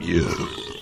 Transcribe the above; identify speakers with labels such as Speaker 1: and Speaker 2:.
Speaker 1: You.